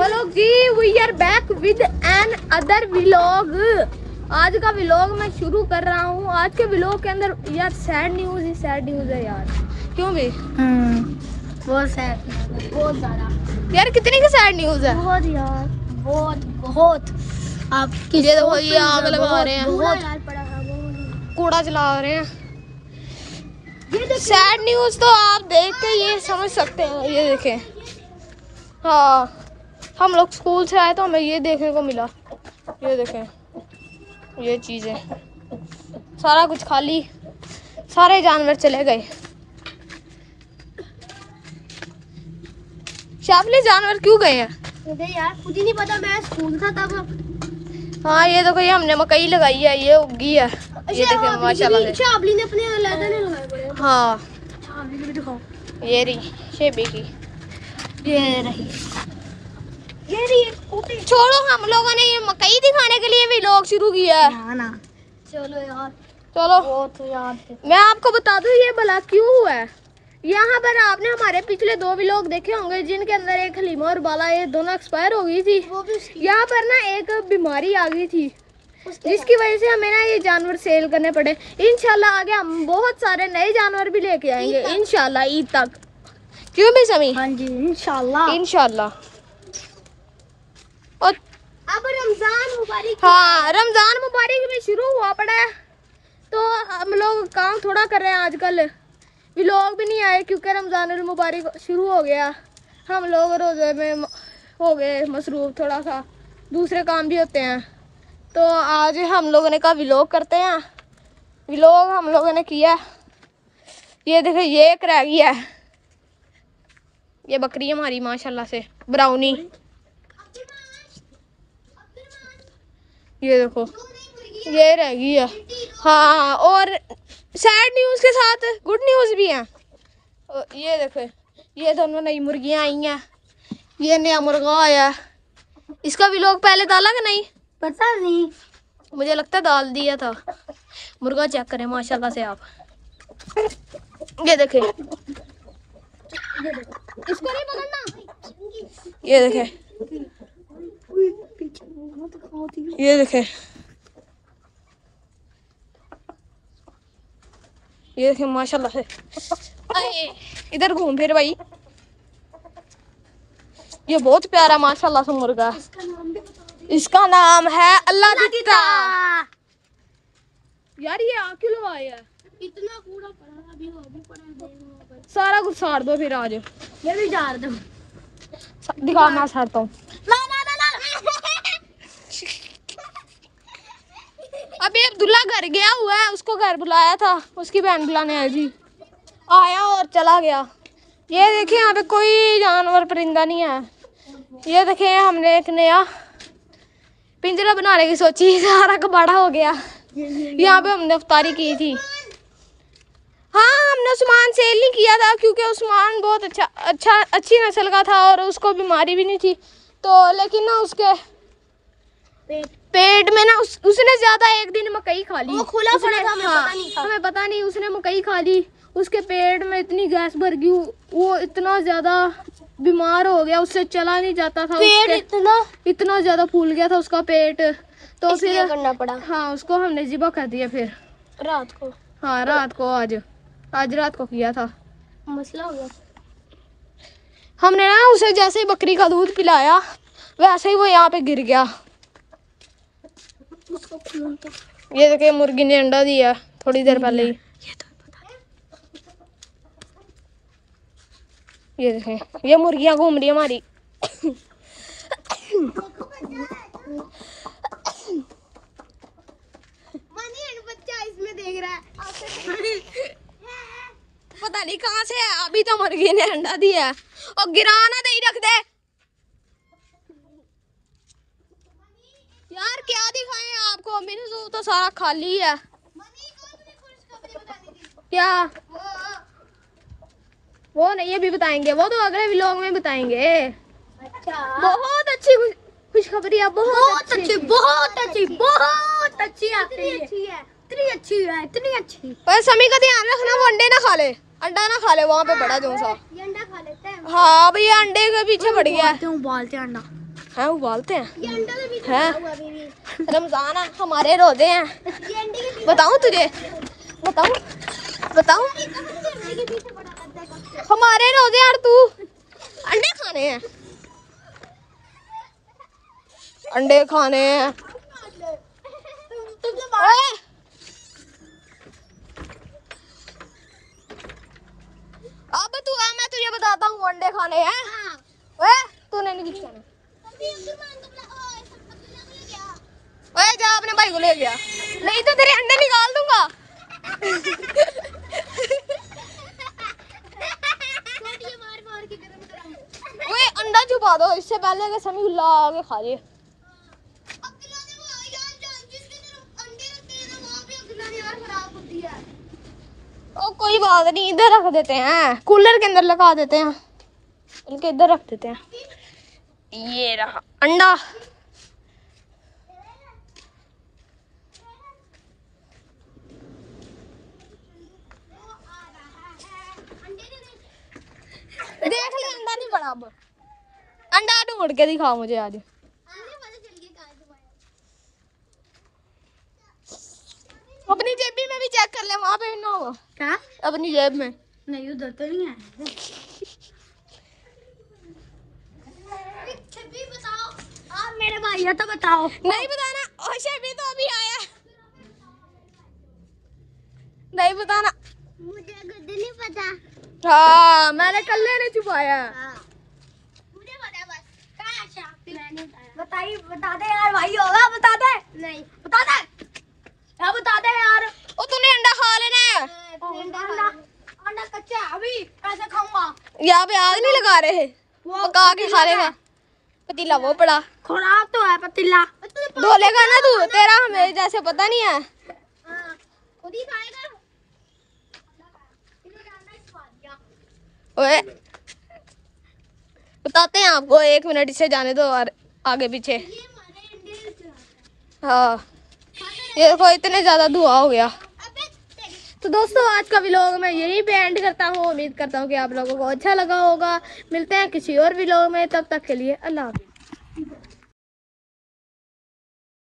Hello ji we are back with another vlog आज का vlog मैं शुरू कर रहा हूँ। आज के व्लॉग के अंदर यार सैड न्यूज़ ही सैड न्यूज़ है यार। क्यों भी? बहुत सैड बहुत ज़्यादा। यार कितनी की सैड न्यूज़ है? बहुत यार। बहुत बहुत। आप ये देखो ये आग लगा रहे हैं। बहुत यार पड़ा बहुत। कूड़ा जला रहे हैं। सैड न्यूज़ तो आप देख के ये समझ सकते हैं। ये देखें। हाँ। हम लोग स्कूल से आए तो हमें ये देखने को मिला। ये देखें ये चीज़ें। सारा कुछ खाली सारे जानवर चले गए। शापले जानवर क्यों गए हैं? यार खुद ही नहीं पता मैं स्कूल था तब। हाँ ये देखो ये हमने मकई लगाई है ये उगी है। ये देखें माशाल्लाह। ने अपने अलग लगाए हाँ। ये रही शेबी की। ये रही। ये रही एक छोड़ो हम लोगों ने ये मकई दिखाने के लिए भी लोग शुरू किया है। ना ना। चलो यार। चलो। है मैं आपको बता दूँ ये भला क्यों हुआ है? यहाँ पर आपने हमारे पिछले दो भी लोग देखे होंगे जिनके अंदर एक हलीमा और बाला ये दोनों एक्सपायर हो गई थी। यहाँ पर ना एक बीमारी आ गई थी जिसकी वजह से हमें ना ये जानवर सेल करने पड़े। इनशाला आगे हम बहुत सारे नए जानवर भी लेके आएँगे इंशाल्लाह ईद तक। क्यों भी समी? हाँ जी इनशाला इंशाल्लाह। और अब रमज़ान मुबारक हाँ रमज़ान मुबारक में शुरू हुआ पड़ा है। तो हम लोग काम थोड़ा कर रहे हैं आजकल। भी लोग भी नहीं आए क्योंकि रमज़ान मुबारक शुरू हो गया। हम लोग रोज़े में हो गए मसरूफ थोड़ा सा। दूसरे काम भी होते हैं। तो आज हम लोगों ने कहा विलोग करते हैं। विलोग हम लोगों ने किया। ये देखो ये एक रह गया है। ये बकरी है हमारी माशाल्लाह से। ब्राउनी ये देखो ये रह गई है। हाँ और सैड न्यूज़ के साथ गुड न्यूज़ भी है। ये देखो ये दोनों नई मुर्गियाँ आई हैं। ये नया मुर्गा आया इसका भी लोग पहले डाला कि नहीं? पता नहीं। मुझे लगता है डाल दिया था। मुर्गा चेक करें माशाल्लाह से आप। ये देखे। इसको नहीं पकड़ना। ये देखे। ये देखे। ये देखे माशाल्लाह से। इधर घूम फिर भाई। ये बहुत प्यारा माशाल्लाह से मुर्गा। इसका नाम इसका नाम है अल्लाह दिता यार ये आ क्यों लगाया है इतना कूड़ा पड़ा अभी वो भी पड़ा है, देखो। सारा कुछ साड़ दो फिर आज ये भी जार दो। दिखाना साड़ता हूँ ना ना ना ना अभी अब्दुल्ला घर गया हुआ है, उसको घर बुलाया था, उसकी बहन बुलाने आई थी आया और चला गया। ये देखिए, यहाँ पे कोई जानवर, परिंदा नहीं है। ये देखिए, हमने एक नया पिंजरा बनाने की सोची, सारा कबाड़ा हो गया। यहाँ पे हमने अफ्तारी की थी। हाँ हमने उस्मान सेल नहीं किया था, क्योंकि उस्मान बहुत अच्छा अच्छा अच्छी नस्ल का था और उसको बीमारी भी नहीं थी। तो लेकिन ना उसके पेट पेट में ना उस, उसने ज़्यादा एक दिन मकई खा ली। वो खुला उसने- पड़ा था, हमें हाँ, पता नहीं था। हमें पता नहीं उसने मकई खा ली। उसके पेट में इतनी गैस भर गई वो इतना ज़्यादा बीमार हो गया उससे चला नहीं जाता था पेट इतना? इतना ज़्यादा फूल गया था उसका पेट। तो फिर करना पड़ा। हाँ उसको हमने जिबा कर दिया फिर। रात को। हाँ रात को आज। आज रात को किया था। मसला हो गया। हमने ना उसे जैसे ही बकरी का दूध पिलाया वैसे ही वो यहाँ पे गिर गया। उसको खून तो ये देखिए मुर्गी ने अंडा दिया थोड़ी देर पहले ही। ये तो ये देखें ये मुर्गियाँ घूम रही है हमारी। है। पता नहीं कहाँ से है अभी तो मुर्गी ने अंडा दिया और गिराना दे रख दे यार क्या मेरे जो तो सारा खाली है क्या वो नहीं अभी बताएँगे वो तो अगले व्लॉग में बताएँगे अच्छा बहुत अच्छी खुशखबरी है बहुत अच्छी बहुत अच्छी बहुत अच्छी आती है अच्छी है इतनी अच्छी है इतनी अच्छी पर समी का ध्यान रखना वो अंडे ना खा ले अंडा ना खा ले वहाँ पे बड़ा जो सा अंडा खा लेते हैं हाँ भैया अंडे के पीछे पड़ गया उबालते हैं उबालते हैं अंडा हैं उबालते हैं ये अंडा बेबी रमज़ान है हमारे रोज़े हैं। बताऊँ तुझे? बताऊँ? बताऊँ? है हमारे रोज़े यार तू? अंडे खाने हैं। अंडे खाने हैं। अब तू आ मैं तुझे बताता हूँ अंडे खाने हैं। तूने नहीं खाना अभी अब्दुलमान तुम ओए सब लग गया ओए जा, अपने भाई को ले गया। नहीं तो तेरे अंडे निकाल दूँगा। ओए, अंडा छुपा दो, इससे पहले कि समी हुल्ला आके खा ले ओ, कोई बात नहीं, इधर रख देते हैं। कूलर के अंदर लगा देते हैं। इनके इधर रख देते हैं। ये रहा अंडा देख ले अंडा ढूंढ के दिखा मुझे आज। अपनी जेबी में भी चेक कर ले वहाँ पे भी ना हो। क्या? अपनी जेब में। नहीं उधर तो नहीं है बताओ आप मेरे भाई है। तो बताओ नहीं बताना और शेबी तो अभी आया। नहीं बताना। मुझे खुद नहीं पता। हाँ मैंने कल ने छुपाया। मुझे पता बस कहाँ अच्छा मैंने बताया बताइए बता दे यार भाई होगा बता दे नहीं। बता दे यार बता दे यार? ओ तूने अंडा खा लेना। है अंडा अंडा कच्चा है अभी कैसे खाऊँगा। यहाँ पे आग नहीं लगा रहे? पका के खा लेगा पतीला वो पड़ा। खराब तो है पतीला। धो लेगा ना तू? तेरा हमें जैसे पता नहीं है। खुद ही खाएगा। ओए बताते हैं आपको एक मिनट इसे जाने दो और आगे पीछे। हाँ। ये देखो, इतने ज़्यादा धुआँ हो गया। तो दोस्तों, आज का व्लॉग मैं यहीं पे एंड करता हूँ। उम्मीद करता हूँ कि आप लोगों को अच्छा लगा होगा। मिलते हैं किसी और व्लॉग में। तब तक के लिए अल्लाह हाफिज़।